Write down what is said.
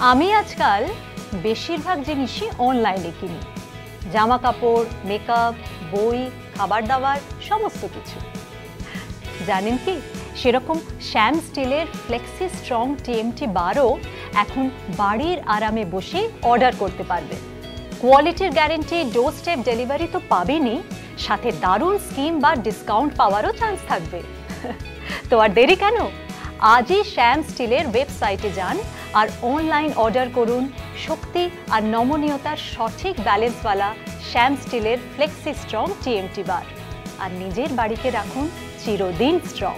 আমি আজকাল বেশিরভাগ জিনিসই অনলাইনে কিনি। জামা কাপড় মেকআপ বই খাবার দাবার সমস্ত কিছু। জানেন কি? সেরকম শ্যাম স্টিলের ফ্লেক্সি স্ট্রং টিএমটি বারও এখন বাড়ির আরামে বসে অর্ডার করতে পারবে। কোয়ালিটির গ্যারেন্টি ডোর স্টেপ ডেলিভারি তো পাবেনই, সাথে দারুণ স্কিম বা ডিসকাউন্ট পাওয়ারও চান্স থাকবে। তো আর দেরি কেন? আজই শ্যাম স্টিলের ওয়েবসাইটে যান আর অনলাইন অর্ডার করুন। শক্তি আর নমনীয়তার সঠিক ব্যালেন্সওয়ালা শ্যাম স্টিলের ফ্লেক্সি স্ট্রং টিএমটি বার। আর নিজের বাড়িতে রাখুন চিরদিন স্ট্রং।